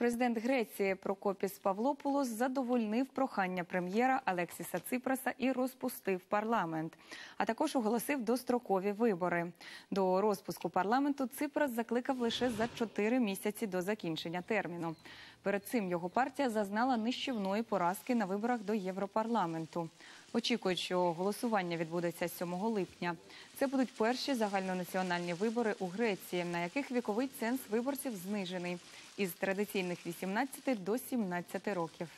Президент Греції Прокопіс Павлопулос задовольнив прохання прем'єра Алексіса Ципраса і розпустив парламент, а також оголосив дострокові вибори. До розпуску парламенту Ципрас закликав лише за чотири місяці до закінчення терміну. Перед цим його партія зазнала нищівної поразки на виборах до Європарламенту. Очікують, що голосування відбудеться 7 липня. Це будуть перші загальнонаціональні вибори у Греції, на яких віковий ценз виборців знижений із традиційних 18 до 17 років.